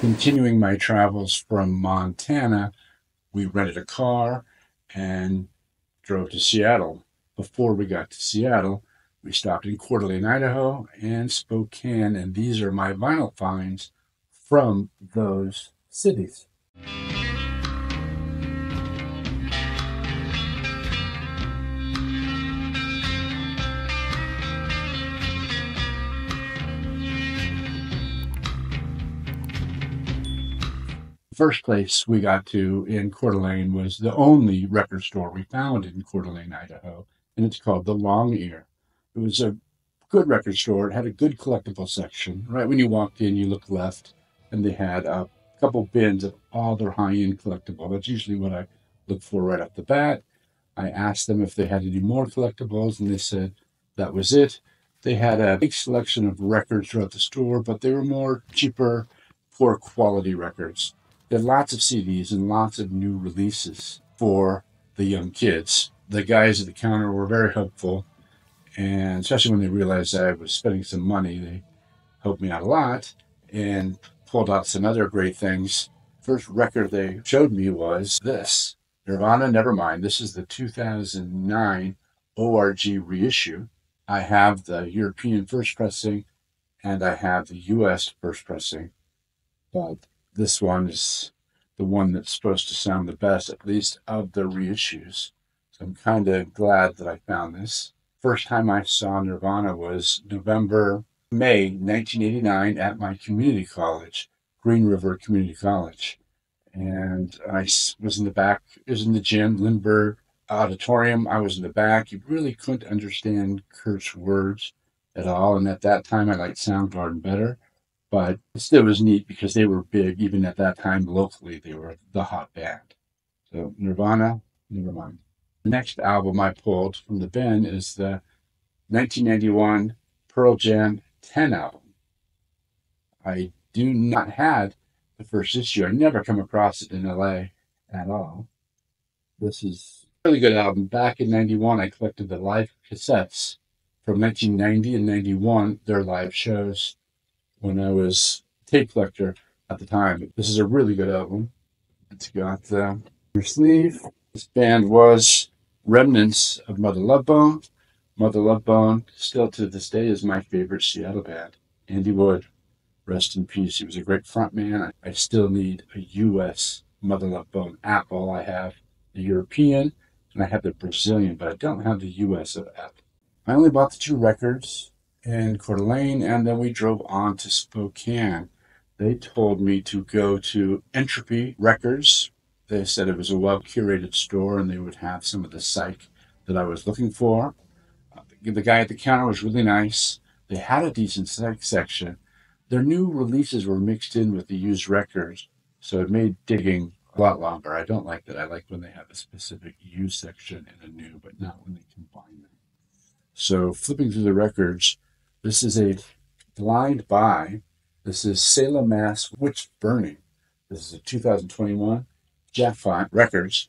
Continuing my travels from Montana, we rented a car and drove to Seattle. Before we got to Seattle, we stopped in Coeur d'Alene, Idaho, and Spokane, and these are my vinyl finds from those cities. First place we got to in Coeur d'Alene was the only record store we found in Coeur d'Alene, Idaho, and it's called the Long Ear. It was a good record store. It had a good collectible section. Right when you walked in, you looked left, and they had a couple bins of all their high-end collectible. That's usually what I look for right off the bat. I asked them if they had any more collectibles, and they said that was it. They had a big selection of records throughout the store, but they were more cheaper, poor quality records there are lots of CDs and lots of new releases for the young kids. The guys at the counter were very helpful, and especially when they realized I was spending some money, they helped me out a lot and pulled out some other great things. First record they showed me was this Nirvana Nevermind. This is the 2009 ORG reissue. I have the European first pressing and I have the US first pressing. But this one is the one that's supposed to sound the best, at least of the reissues. So I'm kind of glad that I found this. First time I saw Nirvana was November, May 1989 at my community college, Green River Community College. And I was in the back, it was in the gym, Lindbergh Auditorium. I was in the back. You really couldn't understand Kurt's words at all. And at that time, I liked Soundgarden better. But it still was neat because they were big, even at that time locally, they were the hot band. So Nirvana, never mind. The next album I pulled from the bin is the 1991 Pearl Jam 10 album. I do not had the first issue. I never come across it in LA at all. This is a really good album. Back in 91, I collected the live cassettes from 1990 and 91, their live shows when I was tape collector at the time. This is a really good album. It's got uh, your sleeve. This band was remnants of Mother Love Bone. Mother Love Bone, still to this day, is my favorite Seattle band. Andy Wood, rest in peace. He was a great frontman. I still need a U.S. Mother Love Bone Apple. I have the European and I have the Brazilian, but I don't have the U.S. Apple. I only bought the two records in Coeur d'Alene, and then we drove on to Spokane. They told me to go to Entropy Records. They said it was a well curated store and they would have some of the psych that I was looking for. Uh, the guy at the counter was really nice. They had a decent psych section. Their new releases were mixed in with the used records, so it made digging a lot longer. I don't like that. I like when they have a specific used section and a new, but not when they combine them. So flipping through the records, this is a blind buy. This is Salem, Mass. Witch Burning. This is a 2021 Jackpot Records.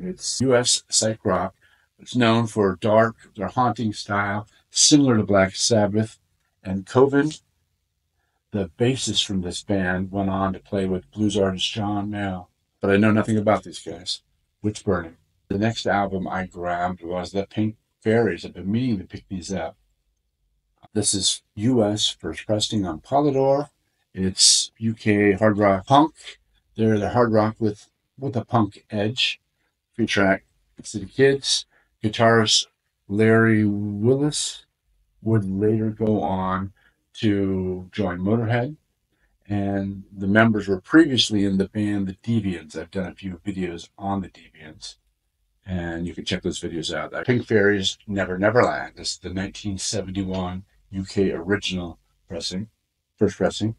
It's U.S. psych rock. It's known for dark, their haunting style, similar to Black Sabbath and Coven. The bassist from this band went on to play with blues artist John Mayall, but I know nothing about these guys. Witch Burning. The next album I grabbed was The Pink Fairies. I've been meaning to pick these up. This is US first pressing on Polydor. It's UK hard rock punk. They're the hard rock with with a punk edge. Free track City Kids. Guitarist Larry Wallis would later go on to join Motorhead. And the members were previously in the band The Deviants. I've done a few videos on The Deviants. And you can check those videos out. Pink Fairies Never Neverland. This is the 1971 UK original pressing, first pressing.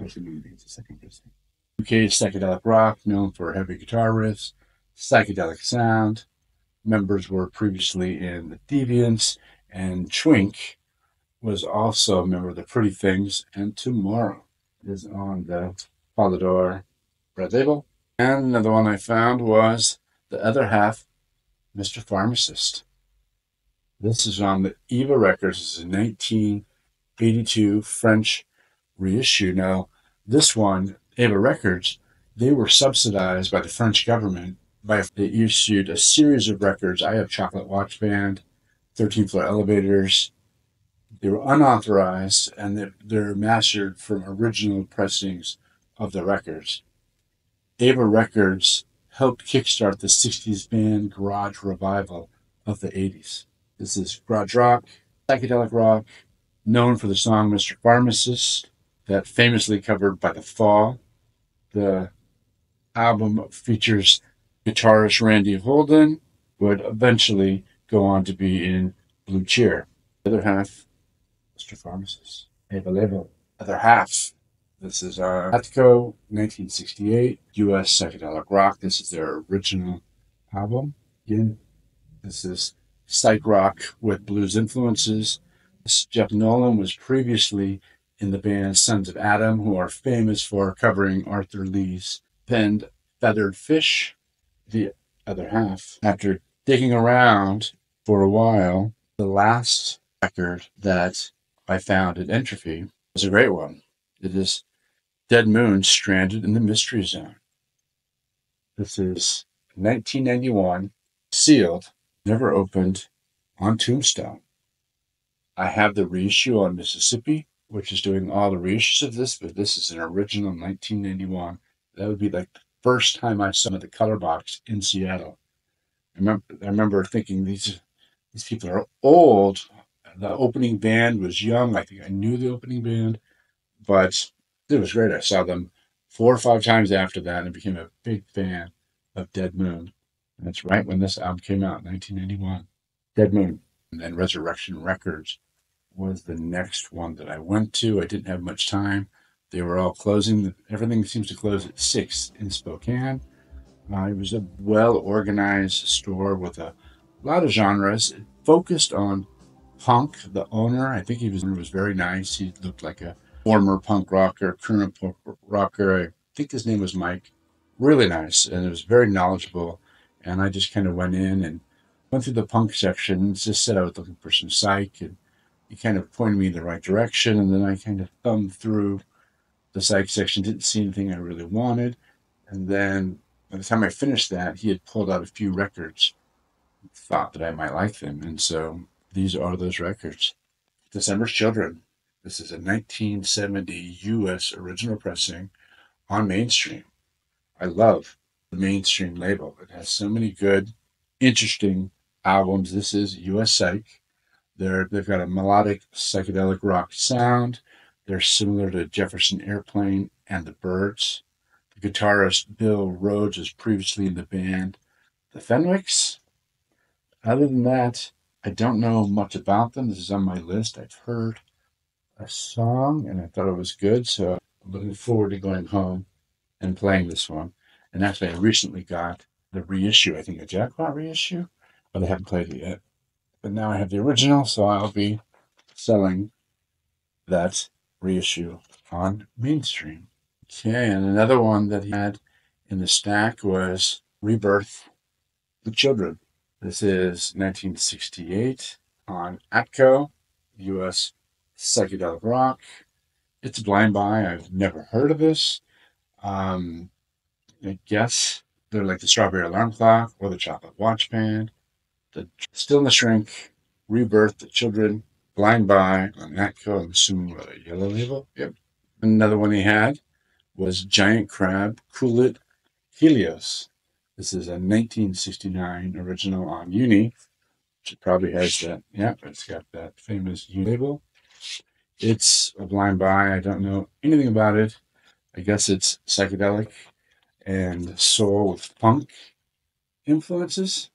Actually, maybe it's a second pressing. UK psychedelic rock, known for heavy guitar riffs, psychedelic sound. Members were previously in the Deviants, and Twink was also a member of the Pretty Things, and Tomorrow is on the Polydor Red Label. And another one I found was the other half, Mr. Pharmacist. This is on the Eva Records. It's a 1982 French reissue. Now, this one Eva Records, they were subsidized by the French government. By they issued a series of records. I have Chocolate Watch Band, 13th Floor Elevators. They were unauthorized and they're, they're mastered from original pressings of the records. Ava Records helped kickstart the 60s band garage revival of the 80s. This is garage rock, psychedelic rock, known for the song Mr. Pharmacist, that famously covered by The Fall. The album features guitarist Randy Holden, would eventually go on to be in Blue Cheer. The other half, Mr. Pharmacist, Ava Label. Other half, this is uh, Atco, 1968, U.S. psychedelic rock. This is their original album. Again, this is psych rock with blues influences. Jeff Nolan was previously in the band Sons of Adam, who are famous for covering Arthur Lee's penned Feathered Fish, the other half. After digging around for a while, the last record that I found at Entropy was a great one. It is Dead Moon Stranded in the Mystery Zone. This is 1991, sealed, never opened, on Tombstone. I have the reissue on Mississippi, which is doing all the reissues of this, but this is an original 1991. That would be like the first time I saw the color box in Seattle. I remember, I remember thinking these these people are old. The opening band was young. I think I knew the opening band, but it was great. I saw them four or five times after that and became a big fan of Dead Moon. And that's right when this album came out, 1991. Dead Moon. And then Resurrection Records was the next one that I went to. I didn't have much time. They were all closing. Everything seems to close at six in Spokane. Uh, it was a well organized store with a lot of genres. It focused on punk. The owner, I think he was was very nice. He looked like a former punk rocker, current punk rocker. I think his name was Mike. Really nice, and it was very knowledgeable. And I just kind of went in and went through the punk section. And just said I was looking for some psych, and he kind of pointed me in the right direction. And then I kind of thumbed through the psych section. Didn't see anything I really wanted. And then by the time I finished that, he had pulled out a few records. Thought that I might like them, and so these are those records. December's Children this is a 1970 US original pressing on mainstream. I love mainstream label. It has so many good, interesting albums. This is US Psych. They're, they've got a melodic psychedelic rock sound. They're similar to Jefferson Airplane and the Byrds. The guitarist Bill Rhodes was previously in the band The Fenwicks. Other than that, I don't know much about them. This is on my list. I've heard a song and I thought it was good. So I'm looking forward to going home and playing this one. And actually, I recently got the reissue, I think a Jackpot reissue, but I haven't played it yet. But now I have the original, so I'll be selling that reissue on mainstream. Okay, and another one that he had in the stack was Rebirth the Children. This is 1968 on Atco, US psychedelic rock. It's a blind buy. I've never heard of this. Um, I guess they're like the Strawberry Alarm Clock or the Chocolate Watch Band. The Still in the Shrink, Rebirth, The Children, Blind Buy on Atco. I'm assuming what a yellow label. Yep. Another one he had was Giant Crab, Cool It, Helios. This is a 1969 original on Uni. Which probably has that. Yeah, it's got that famous U label. It's a blind buy. I don't know anything about it. I guess it's psychedelic and soul with funk influences.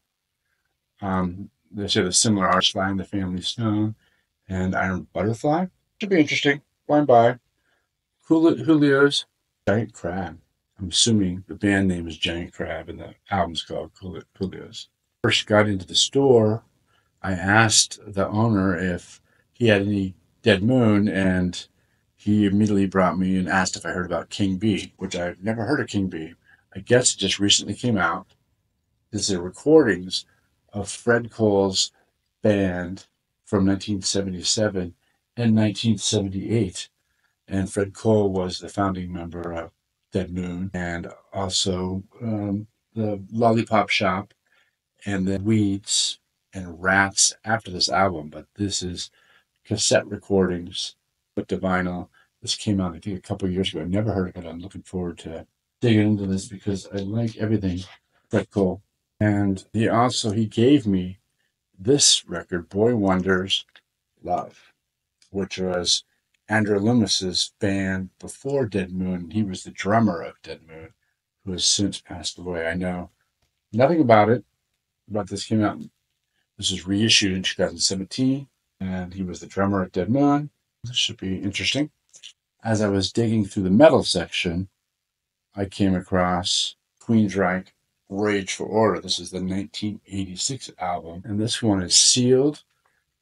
Um, they said a similar arch line, the Family Stone and Iron Butterfly. Should be interesting. Blind buy. Helios Giant Crab. I'm assuming the band name is Giant Crab and the album's called Helios. First got into the store, I asked the owner if he had any Dead Moon, and he immediately brought me and asked if I heard about King Bee, which I've never heard of King Bee. I guess it just recently came out. Is recordings of Fred Cole's band from 1977 and 1978. And Fred Cole was the founding member of Dead Moon, and also um, the Lollipop Shop, and then Weeds and Rats after this album. But this is cassette recordings but the vinyl. This came out, I think, a couple years ago. I never heard of it. I'm looking forward to digging into this because I like everything Fred Cole. And he also he gave me this record, Boy Wonders Love, which was Andrew Loomis's band before Dead Moon. He was the drummer of Dead Moon, who has since passed away. I know nothing about it, but this came out. This was reissued in 2017, and he was the drummer at Dead Moon. This should be interesting. As I was digging through the metal section, I came across Queensryche Rage for Order. This is the 1986 album, and this one is sealed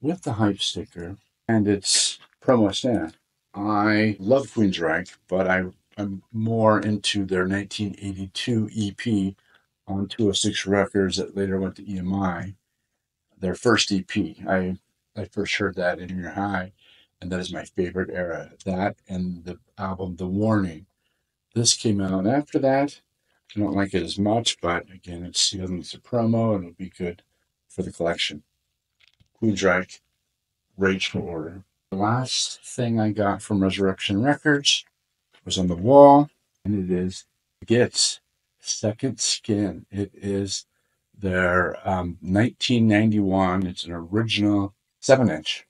with the hype sticker and it's promo stand. I love Queensryche, but I, I'm more into their 1982 EP on 206 Records that later went to EMI. Their first EP. I I first heard that in Junior High, and that is my favorite era. That and the album The Warning. This came out after that. I don't like it as much, but again, it's sealed it's a promo and it'll be good for the collection. Queensryche, Rage for Order. The last thing I got from Resurrection Records was on the wall, and it is Gits Second Skin. It is their um, 1991. It's an original seven inch.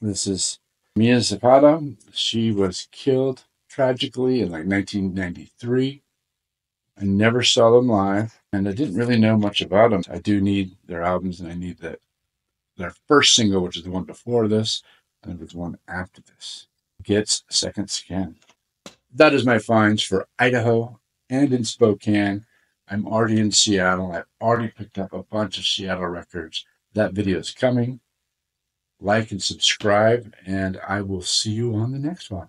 This is Mia Zapata. She was killed tragically in like 1993. I never saw them live, and I didn't really know much about them. I do need their albums, and I need that their first single, which is the one before this, and there's one after this. Gits Second Skin. That is my finds for Idaho and in Spokane. I'm already in Seattle. I've already picked up a bunch of Seattle records. That video is coming. Like and subscribe, and I will see you on the next one.